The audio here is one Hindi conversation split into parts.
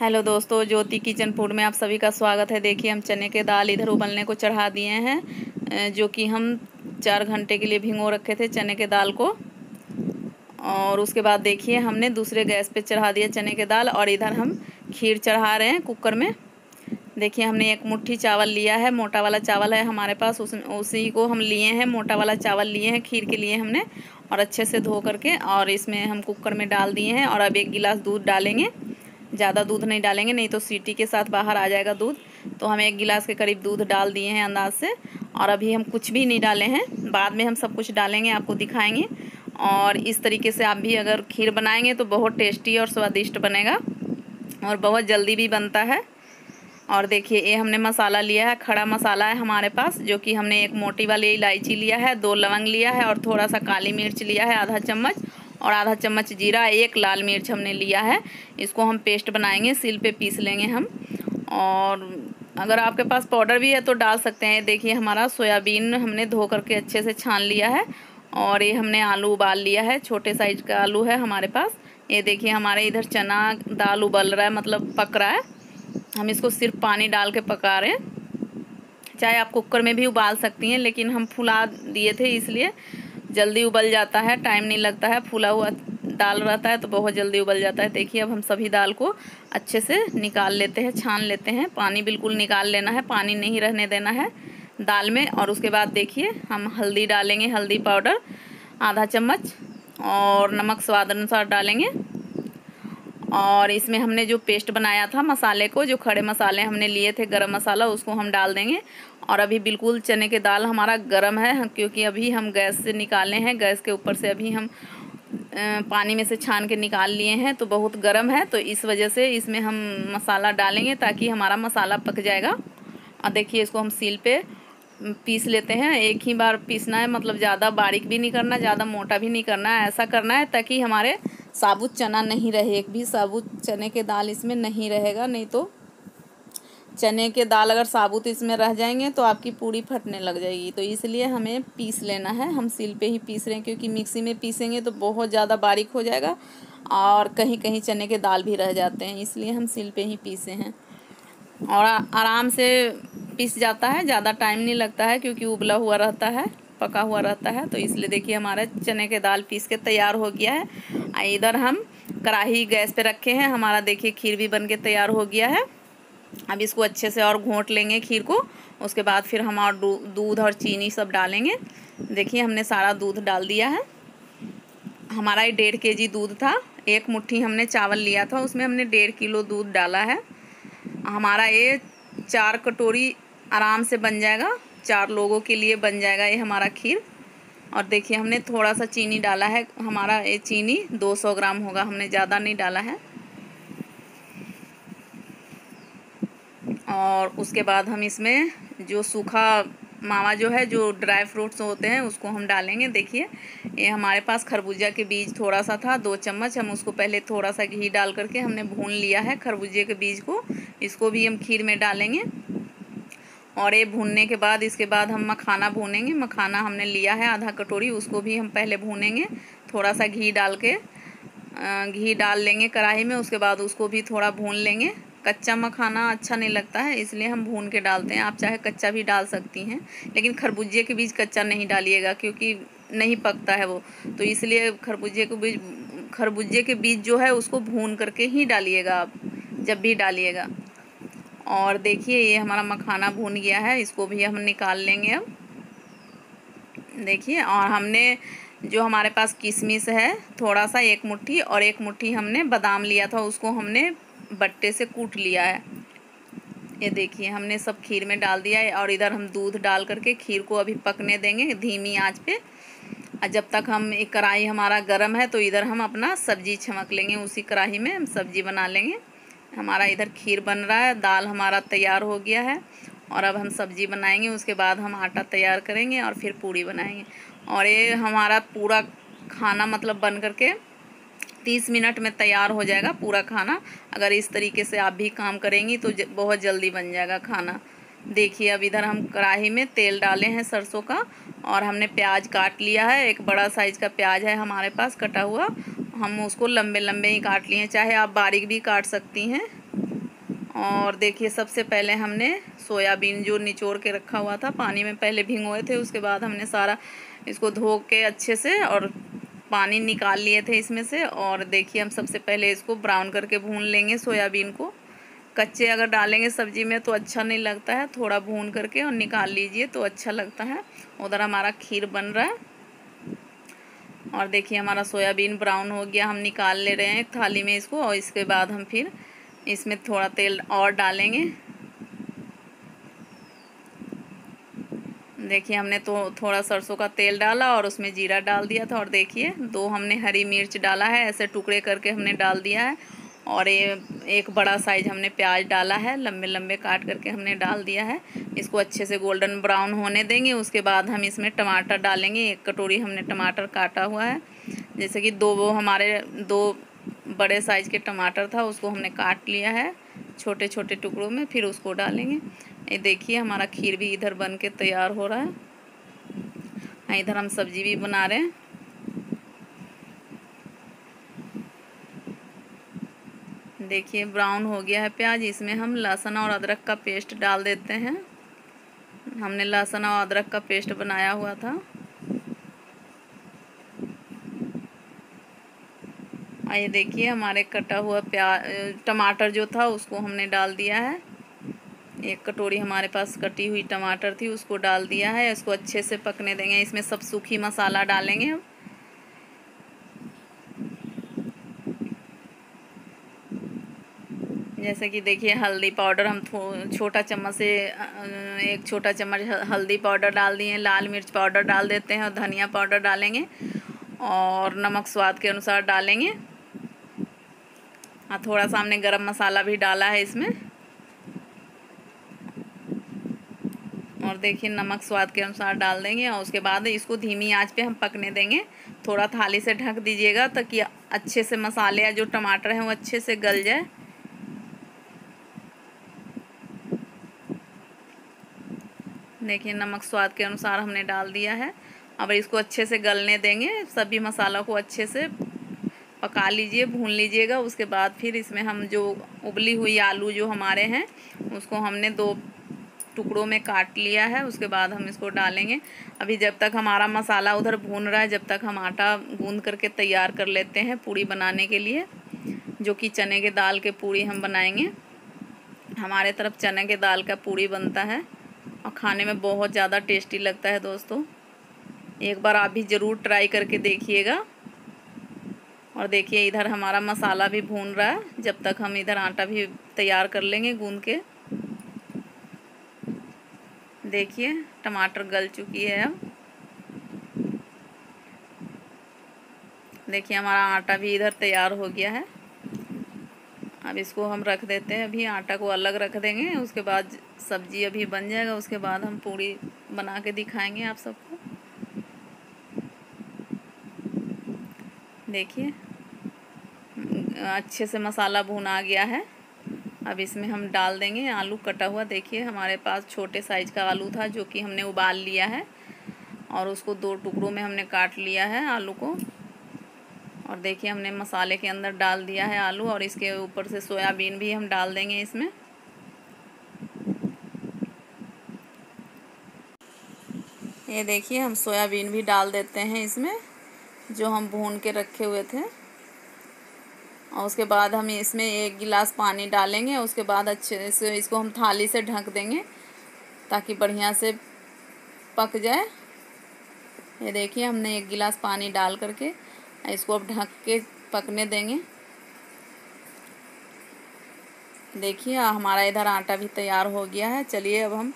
हेलो दोस्तों, ज्योति किचन फ़ूड में आप सभी का स्वागत है। देखिए, हम चने के दाल इधर उबलने को चढ़ा दिए हैं जो कि हम चार घंटे के लिए भिंगो रखे थे चने के दाल को। और उसके बाद देखिए, हमने दूसरे गैस पे चढ़ा दिया चने के दाल और इधर हम खीर चढ़ा रहे हैं कुकर में। देखिए, हमने एक मुट्ठी चावल लिया है, मोटा वाला चावल है हमारे पास, उस, उसी को हम लिए हैं, मोटा वाला चावल लिए हैं, खीर के लिए हमने, और अच्छे से धो करके, और इसमें हम कुकर में डाल दिए हैं, और अब एक गिलास दूध डालेंगे। ज़्यादा दूध नहीं डालेंगे, नहीं तो सीटी के साथ बाहर आ जाएगा दूध। तो हम एक गिलास के करीब दूध डाल दिए हैं अंदाज से, और अभी हम कुछ भी नहीं डाले हैं। बाद में हम सब कुछ डालेंगे, आपको दिखाएँगे। और इस तरीके से आप भी अगर खीर बनाएँगे तो बहुत टेस्टी और स्वादिष्ट बनेगा, और बहुत जल्दी भी बनता है। और देखिए, ये हमने मसाला लिया है, खड़ा मसाला है हमारे पास, जो कि हमने एक मोटी वाली इलायची लिया है, दो लवंग लिया है, और थोड़ा सा काली मिर्च लिया है, आधा चम्मच। और आधा चम्मच जीरा, एक लाल मिर्च हमने लिया है। इसको हम पेस्ट बनाएँगे, सिल पे पीस लेंगे हम। और अगर आपके पास पाउडर भी है तो डाल सकते हैं। देखिए, हमारा सोयाबीन हमने धो करके अच्छे से छान लिया है और ये हमने आलू उबाल लिया है। छोटे साइज़ का आलू है हमारे पास। ये देखिए, हमारे इधर चना दाल उबल रहा है मतलब पक रहा है। हम इसको सिर्फ़ पानी डाल के पका रहे हैं। चाहे आप कुकर में भी उबाल सकती हैं, लेकिन हम फुला दिए थे इसलिए। जल्दी उबल जाता है टाइम नहीं लगता है, फूला हुआ दाल रहता है तो बहुत जल्दी उबल जाता है। देखिए, अब हम सभी दाल को अच्छे से निकाल लेते हैं, छान लेते हैं। पानी बिल्कुल निकाल लेना है, पानी नहीं रहने देना है दाल में। और उसके बाद देखिए, हम हल्दी डालेंगे, हल्दी पाउडर, आधा चम्मच, और नमक स्वाद अनुसार डालेंगे। और इसमें हमने जो पेस्ट बनाया था मसाले को, जो खड़े मसाले हमने लिए थे, गरम मसाला, उसको हम डाल देंगे। और अभी बिल्कुल चने के दाल हमारा गरम है, क्योंकि अभी हम गैस से निकाले हैं, गैस के ऊपर से अभी हम पानी में से छान के निकाल लिए हैं तो बहुत गर्म है तो इस वजह से इसमें हम मसाला डालेंगे ताकि हमारा मसाला पक जाएगा। और देखिए इसको हम सील पे पीस लेते हैं। एक ही बार पीसना है मतलब ज़्यादा बारीक भी नहीं करना, ज़्यादा मोटा भी नहीं करना है ऐसा करना है ताकि हमारे साबुत चना नहीं रहे, एक भी साबुत चने के दाल इसमें नहीं रहेगा, नहीं तो चने के दाल अगर साबुत इसमें रह जाएँगे तो आपकी पूड़ी फटने लग जाएगी। तो इसलिए हमें पीस लेना है। हम सिल पे ही पीस रहे हैं क्योंकि मिक्सी में पीसेंगे तो बहुत ज़्यादा बारीक हो जाएगा और कहीं कहीं चने के दाल भी रह जाते हैं, इसलिए हम सिल पे ही पीसे हैं। और आराम से पीस जाता है, ज़्यादा टाइम नहीं लगता है क्योंकि उबला हुआ रहता है। पका हुआ रहता है तो इसलिए देखिए हमारा चने के दाल पीस के तैयार हो गया है। इधर हम कढ़ाई गैस पे रखे हैं, हमारा देखिए खीर भी बन के तैयार हो गया है। अब इसको अच्छे से और घोंट लेंगे खीर को, उसके बाद फिर हम और दूध और चीनी सब डालेंगे। देखिए हमने सारा दूध डाल दिया है। हमारा ये डेढ़ के जी दूध था, एक मुट्ठी हमने चावल लिया था, उसमें हमने डेढ़ किलो दूध डाला है। हमारा ये चार कटोरी आराम से बन जाएगा। चार लोगों के लिए बन जाएगा ये हमारा खीर। और देखिए, हमने थोड़ा सा चीनी डाला है। हमारा ये चीनी 200 ग्राम होगा, हमने ज़्यादा नहीं डाला है। और उसके बाद हम इसमें जो सूखा मावा जो है, जो ड्राई फ्रूट्स होते हैं, उसको हम डालेंगे। देखिए, ये हमारे पास खरबूजा के बीज थोड़ा सा था, दो चम्मच। हम उसको पहले थोड़ा सा घी डाल करके हमने भून लिया है खरबूजे के बीज को। इसको भी हम खीर में डालेंगे। और ये भूनने के बाद, इसके बाद हम मखाना भूनेंगे। मखाना हमने लिया है आधा कटोरी, उसको भी हम पहले भूनेंगे। थोड़ा सा घी डाल के घी डाल लेंगे कढ़ाई में, उसके बाद उसको भी थोड़ा भून लेंगे। कच्चा मखाना अच्छा नहीं लगता है, इसलिए हम भून के डालते हैं। आप चाहे कच्चा भी डाल सकती हैं, लेकिन खरबूजे के बीज कच्चा नहीं डालिएगा, क्योंकि नहीं पकता है वो। तो इसलिए खरबूजे के बीज, खरबूजे के बीज जो है, उसको भून करके ही डालिएगा आप, जब भी डालिएगा। और देखिए, ये हमारा मखाना भून गया है, इसको भी हम निकाल लेंगे अब। देखिए, और हमने जो हमारे पास किशमिश है थोड़ा सा एक मुट्ठी और एक मुट्ठी हमने बादाम लिया था, उसको हमने बट्टे से कूट लिया है। ये देखिए, हमने सब खीर में डाल दिया है और इधर हम दूध डाल करके खीर को अभी पकने देंगे धीमी आँच पे। और जब तक हम, एक कढ़ाई हमारा गर्म है तो इधर हम अपना सब्ज़ी छमक लेंगे, उसी कढ़ाई में हम सब्ज़ी बना लेंगे। हमारा इधर खीर बन रहा है दाल हमारा तैयार हो गया है और अब हम सब्ज़ी बनाएँगे उसके बाद हम आटा तैयार करेंगे और फिर पूड़ी बनाएँगे। और ये हमारा पूरा खाना मतलब बन करके तीस मिनट में तैयार हो जाएगा पूरा खाना। अगर इस तरीके से आप भी काम करेंगी तो ज, बहुत जल्दी बन जाएगा खाना। देखिए अब इधर हम कढ़ाई में तेल डाले हैं सरसों का और हमने प्याज काट लिया है एक बड़ा साइज़ का प्याज है हमारे पास कटा हुआ हम उसको लंबे लंबे ही काट लिए चाहे आप बारीक भी काट सकती हैं। और देखिए, सबसे पहले हमने सोयाबीन जो निचोड़ के रखा हुआ था, पानी में पहले भिगोए थे, उसके बाद हमने सारा इसको धो के अच्छे से और पानी निकाल लिए थे इसमें से। और देखिए, हम सबसे पहले इसको ब्राउन करके भून लेंगे सोयाबीन को। कच्चे अगर डालेंगे सब्ज़ी में तो अच्छा नहीं लगता है, थोड़ा भून करके और निकाल लीजिए तो अच्छा लगता है। उधर हमारा खीर बन रहा है। और देखिए हमारा सोयाबीन ब्राउन हो गया, हम निकाल ले रहे हैं थाली में इसको और इसके बाद हम फिर इसमें थोड़ा तेल और डालेंगे। देखिए हमने तो थोड़ा सरसों का तेल डाला और उसमें जीरा डाल दिया था और देखिए दो हमने हरी मिर्च डाला है, ऐसे टुकड़े करके हमने डाल दिया है। और ये एक बड़ा साइज़ हमने प्याज डाला है, लंबे लंबे काट करके हमने डाल दिया है। इसको अच्छे से गोल्डन ब्राउन होने देंगे, उसके बाद हम इसमें टमाटर डालेंगे। एक कटोरी हमने टमाटर काटा हुआ है। जैसे कि दो, वो हमारे दो बड़े साइज़ के टमाटर था, उसको हमने काट लिया है छोटे छोटे टुकड़ों में, फिर उसको डालेंगे। ये देखिए, हमारा खीर भी इधर बन के तैयार हो रहा है। हाँ इधर हम सब्ज़ी भी बना रहे हैं। देखिए ब्राउन हो गया है प्याज। इसमें हम लहसुन और अदरक का पेस्ट डाल देते हैं। हमने लहसुन और अदरक का पेस्ट बनाया हुआ था। ये देखिए, हमारे कटा हुआ प्याज टमाटर जो था, उसको हमने डाल दिया है। एक कटोरी हमारे पास कटी हुई टमाटर थी, उसको डाल दिया है। इसको अच्छे से पकने देंगे। इसमें सब सूखी मसाला डालेंगे हम। जैसे कि देखिए हल्दी पाउडर हम छोटा चम्मच से एक छोटा चम्मच हल्दी पाउडर डाल दिए लाल मिर्च पाउडर डाल देते हैं और धनिया पाउडर डालेंगे और नमक स्वाद के अनुसार डालेंगे। हाँ थोड़ा सा हमने गरम मसाला भी डाला है इसमें। और देखिए नमक स्वाद के अनुसार डाल देंगे और उसके बाद इसको धीमी आँच पे हम पकने देंगे। थोड़ा थाली से ढक दीजिएगा ताकि अच्छे से मसाले या जो टमाटर हैं वो अच्छे से गल जाए। देखिए नमक स्वाद के अनुसार हमने डाल दिया है। अब इसको अच्छे से गलने देंगे। सभी मसालों को अच्छे से पका लीजिए, भून लीजिएगा। उसके बाद फिर इसमें हम जो उबली हुई आलू जो हमारे हैं, उसको हमने दो टुकड़ों में काट लिया है। उसके बाद हम इसको डालेंगे। अभी जब तक हमारा मसाला उधर भून रहा है, जब तक हम आटा गूंद करके तैयार कर लेते हैं पूड़ी बनाने के लिए, जो कि चने के दाल के पूड़ी हम बनाएँगे। हमारे तरफ़ चने के दाल का पूड़ी बनता है। और खाने में बहुत ज़्यादा टेस्टी लगता है दोस्तों। एक बार आप भी ज़रूर ट्राई करके देखिएगा। और देखिए, इधर हमारा मसाला भी भून रहा है। जब तक हम इधर आटा भी तैयार कर लेंगे गूंद के। देखिए, टमाटर गल चुकी है अब। देखिए, हमारा आटा भी इधर तैयार हो गया है। अब इसको हम रख देते हैं, अभी आटा को अलग रख देंगे, उसके बाद सब्ज़ी अभी बन जाएगा, उसके बाद हम पूड़ी बना के दिखाएँगे आप सबको। देखिए, अच्छे से मसाला भुना गया है। अब इसमें हम डाल देंगे आलू कटा हुआ। देखिए, हमारे पास छोटे साइज़ का आलू था जो कि हमने उबाल लिया है और उसको दो टुकड़ों में हमने काट लिया है आलू को। और देखिए हमने मसाले के अंदर डाल दिया है आलू और इसके ऊपर से सोयाबीन भी हम डाल देंगे इसमें। ये देखिए हम सोयाबीन भी डाल देते हैं इसमें, जो हम भून के रखे हुए थे। और उसके बाद हम इसमें एक गिलास पानी डालेंगे, उसके बाद अच्छे से इसको हम थाली से ढक देंगे, ताकि बढ़िया से पक जाए। ये देखिए हमने एक गिलास पानी डाल करके इसको अब ढक के पकने देंगे। देखिए हमारा इधर आटा भी तैयार हो गया है। चलिए, अब हम,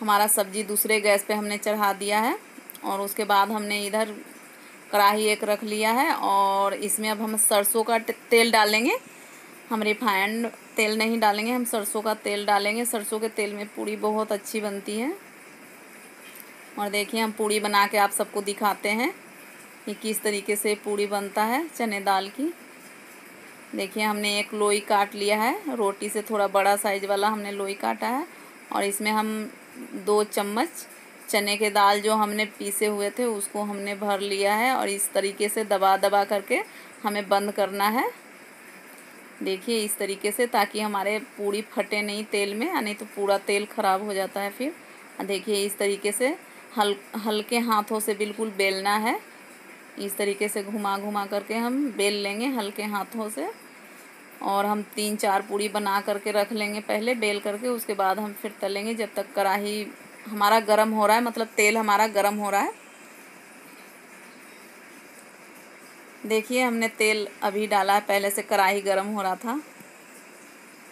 हमारा सब्ज़ी दूसरे गैस पे हमने चढ़ा दिया है और उसके बाद हमने इधर कढ़ाही एक रख लिया है और इसमें अब हम सरसों का तेल डालेंगे। हम रिफाइंड तेल नहीं डालेंगे, हम सरसों का तेल डालेंगे। सरसों के तेल में पूड़ी बहुत अच्छी बनती है। और देखिए, हम पूड़ी बना के आप सबको दिखाते हैं। कि किस तरीके से पूड़ी बनता है चने दाल की। देखिए, हमने एक लोई काट लिया है। रोटी से थोड़ा बड़ा साइज़ वाला हमने लोई काटा है और इसमें हम दो चम्मच चने के दाल जो हमने पीसे हुए थे, उसको हमने भर लिया है और इस तरीके से दबा दबा करके हमें बंद करना है। देखिए, इस तरीके से ताकि हमारे पूड़ी फटे नहीं तेल में नहीं तो पूरा तेल ख़राब हो जाता है फिर। देखिए, इस तरीके से हल, हल्के हाथों से बिल्कुल बेलना है। इस तरीके से घुमा घुमा करके हम बेल लेंगे हल्के हाथों से। और हम तीन चार पूड़ी बना करके रख लेंगे पहले, बेल करके, उसके बाद हम फिर तलेंगे। जब तक कढ़ाई हमारा गर्म हो रहा है मतलब तेल हमारा गर्म हो रहा है। देखिए, हमने तेल अभी डाला है, पहले से कढ़ाई गर्म हो रहा था।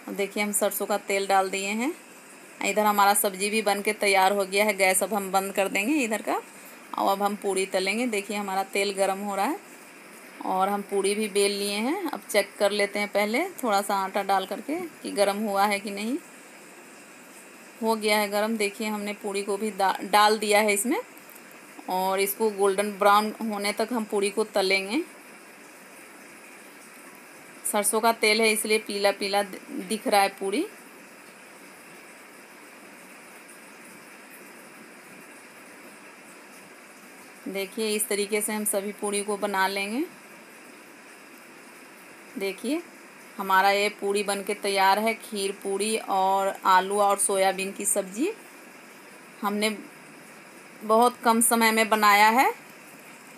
देखिए, हम सरसों का तेल डाल दिए हैं। इधर हमारा सब्ज़ी भी बन के तैयार हो गया है, गैस अब हम बंद कर देंगे इधर का। और अब हम पूड़ी तलेंगे। देखिए, हमारा तेल गर्म हो रहा है और हम पूड़ी भी बेल लिए हैं। अब चेक कर लेते हैं पहले थोड़ा सा आटा डाल करके कि गर्म हुआ है कि नहीं। हो गया है गर्म। देखिए, हमने पूड़ी को भी डाल दिया है इसमें और इसको गोल्डन ब्राउन होने तक हम पूड़ी को तलेंगे। सरसों का तेल है, इसलिए पीला पीला दिख रहा है पूड़ी देखिए, इस तरीके से हम सभी पूड़ी को बना लेंगे। देखिए, हमारा ये पूड़ी बनके तैयार है, खीर पूड़ी और आलू और सोयाबीन की सब्ज़ी। हमने बहुत कम समय में बनाया है।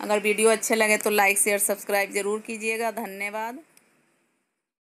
अगर वीडियो अच्छे लगे तो लाइक, शेयर, सब्सक्राइब ज़रूर कीजिएगा। धन्यवाद।